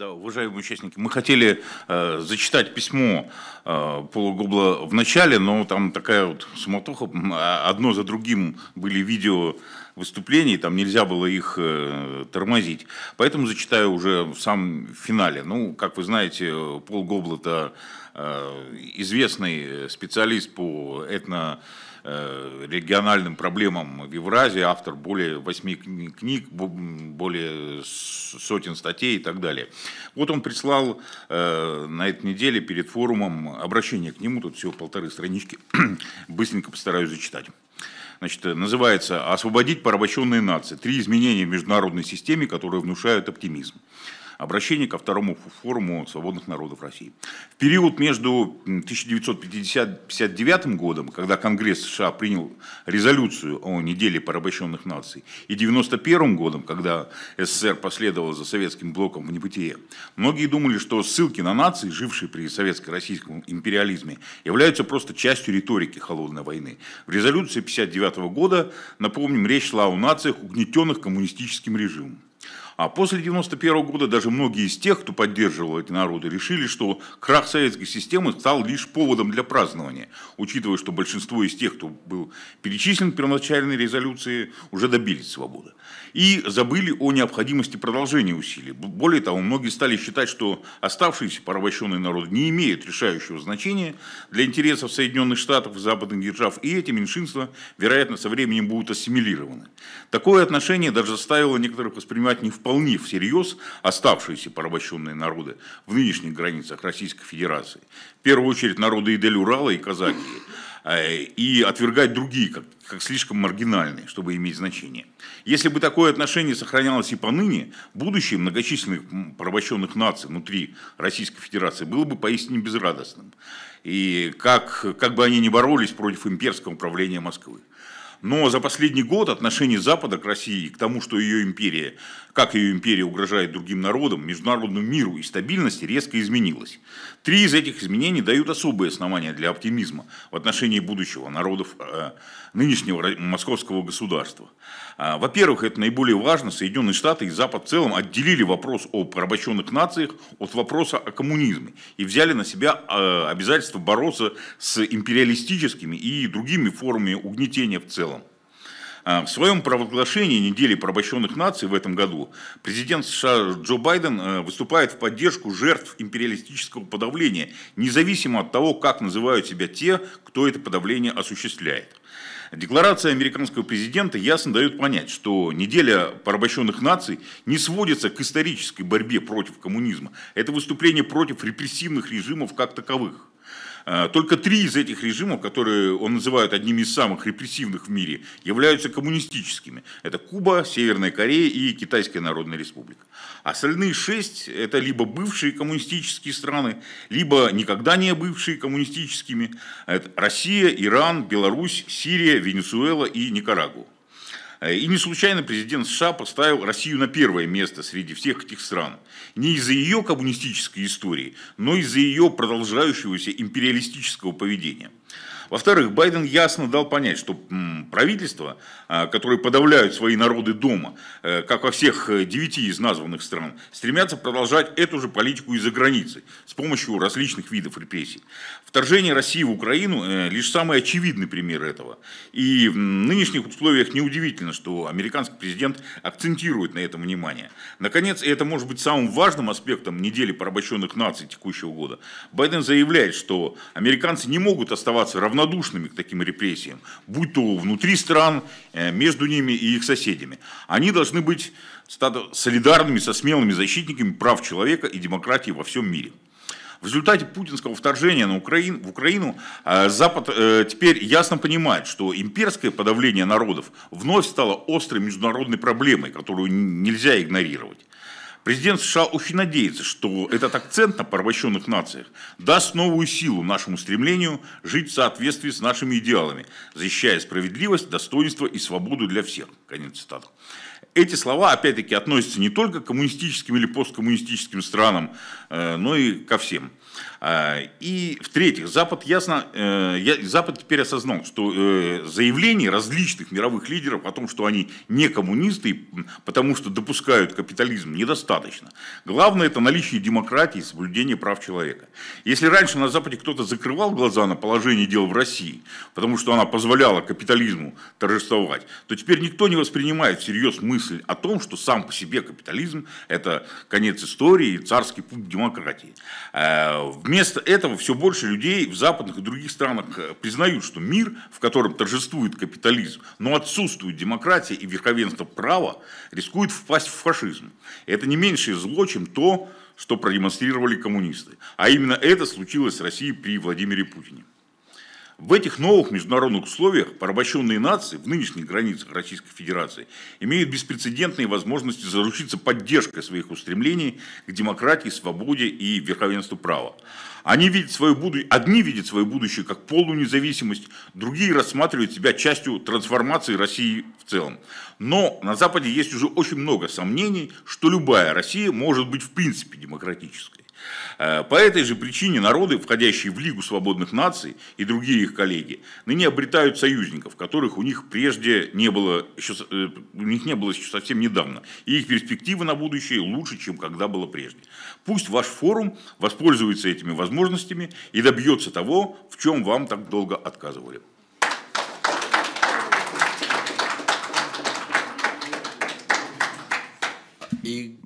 Да, уважаемые участники, мы хотели э, зачитать письмо э, Пола Гобла в начале, но там такая вот суматоха, а, одно за другим были видео выступлений, там нельзя было их э, тормозить. Поэтому зачитаю уже в самом финале. Ну, как вы знаете, Пол Гобл это э, известный специалист по этно Э, региональным проблемам в Евразии, автор более восьми книг, более сотен статей и так далее. Вот он прислал э, на этой неделе перед форумом обращение к нему, тут всего полторы странички, быстренько постараюсь зачитать. Значит, называется «Освободить порабощенные нации. Три изменения в международной системе, которые внушают оптимизм» обращение ко второму форуму свободных народов России. В период между 1959 годом, когда Конгресс США принял резолюцию о неделе порабощенных наций, и 1991 годом, когда СССР последовал за советским блоком в небытие, многие думали, что ссылки на нации, жившие при советско-российском империализме, являются просто частью риторики холодной войны. В резолюции 1959 года, напомним, речь шла о нациях, угнетенных коммунистическим режимом. А после 1991 года даже многие из тех, кто поддерживал эти народы, решили, что крах советской системы стал лишь поводом для празднования, учитывая, что большинство из тех, кто был перечислен в первоначальной резолюции, уже добились свободы. И забыли о необходимости продолжения усилий. Более того, многие стали считать, что оставшиеся порабощенные народы не имеют решающего значения для интересов Соединенных Штатов и западных держав, и эти меньшинства, вероятно, со временем будут ассимилированы. Такое отношение даже заставило некоторых воспринимать не вполне вполне всерьез оставшиеся порабощенные народы в нынешних границах Российской Федерации. В первую очередь народы Идель-Урала и Казахии. Э, и отвергать другие, как, как слишком маргинальные, чтобы иметь значение. Если бы такое отношение сохранялось и поныне, будущее многочисленных порабощенных наций внутри Российской Федерации было бы поистине безрадостным. И как, как бы они ни боролись против имперского управления Москвы. Но за последний год отношение Запада к России, к тому, что ее империя, как ее империя угрожает другим народам, международному миру и стабильности, резко изменилось. Три из этих изменений дают особые основания для оптимизма в отношении будущего народов э, нынешнего московского государства. А, во-первых, это наиболее важно, Соединенные Штаты и Запад в целом отделили вопрос о порабощенных нациях от вопроса о коммунизме и взяли на себя э, обязательство бороться с империалистическими и другими формами угнетения в целом. А, в своем провозглашении недели порабощенных наций в этом году президент США Джо Байден э, выступает в поддержку жертв империалистического подавления, независимо от того, как называют себя те, кто это подавление осуществляет. Декларация американского президента ясно дает понять, что неделя порабощенных наций не сводится к исторической борьбе против коммунизма. Это выступление против репрессивных режимов как таковых. Э, только три из этих режимов, которые он называет одними из самых репрессивных в мире, являются коммунистическими. Это Куба, Северная Корея и Китайская Народная Республика. Остальные шесть – это либо бывшие коммунистические страны, либо никогда не бывшие коммунистическими. Это Россия, Иран, Беларусь, Сирия, Венесуэла и Никарагуа. Э, и не случайно президент США поставил Россию на первое место среди всех этих стран. Не из-за ее коммунистической истории, но из-за ее продолжающегося империалистического поведения. Во-вторых, Байден ясно дал понять, что правительства, а, которые подавляют свои народы дома, э, как во всех э, девяти из названных стран, стремятся продолжать эту же политику из-за границы с помощью различных видов репрессий. Вторжение России в Украину э, – лишь самый очевидный пример этого. И в нынешних условиях неудивительно, что американский президент акцентирует на этом внимание. Наконец, и это может быть самым важным аспектом недели порабощенных наций текущего года, Байден заявляет, что американцы не могут оставаться равно равнодушными к таким репрессиям, будь то внутри стран, э, между ними и их соседями. Они должны быть солидарными со смелыми защитниками прав человека и демократии во всем мире. В результате путинского вторжения на Украину, в Украину э, Запад э, теперь ясно понимает, что имперское подавление народов вновь стало острой международной проблемой, которую нельзя игнорировать. Президент США очень надеется, что этот акцент на порабощенных нациях даст новую силу нашему стремлению жить в соответствии с нашими идеалами, защищая справедливость, достоинство и свободу для всех. Конец цитаты. эти слова, опять-таки, относятся не только к коммунистическим или посткоммунистическим странам, э, но и ко всем. А, и в-третьих, Запад ясно, э, Запад теперь осознал, что э, заявлений различных мировых лидеров о том, что они не коммунисты, потому что допускают капитализм, недостаточно. Главное это наличие демократии и соблюдение прав человека. Если раньше на Западе кто-то закрывал глаза на положение дел в России, потому что она позволяла капитализму торжествовать, то теперь никто не воспринимает всерьез мысль о том, что сам по себе капитализм – это конец истории и царский путь демократии. Вместо этого все больше людей в западных и других странах э, признают, что мир, в котором торжествует капитализм, но отсутствует демократия и верховенство права, рискует впасть в фашизм. Это не меньшее зло, чем то, что продемонстрировали коммунисты. А именно это случилось с Россией при Владимире Путине. В этих новых международных условиях порабощенные нации в нынешних границах Российской Федерации имеют беспрецедентные возможности заручиться поддержкой своих устремлений к демократии, свободе и верховенству права. Они видят свое будущее, одни видят свое будущее как полную независимость, другие рассматривают себя частью трансформации России в целом. Но на Западе есть уже очень много сомнений, что любая Россия может быть в принципе демократической. Э, по этой же причине народы, входящие в Лигу свободных наций и другие их коллеги, ныне обретают союзников, которых у них прежде не было, еще, э, у них не было еще совсем недавно. И их перспективы на будущее лучше, чем когда было прежде. Пусть ваш форум воспользуется этими возможностями и добьется того, в чем вам так долго отказывали. И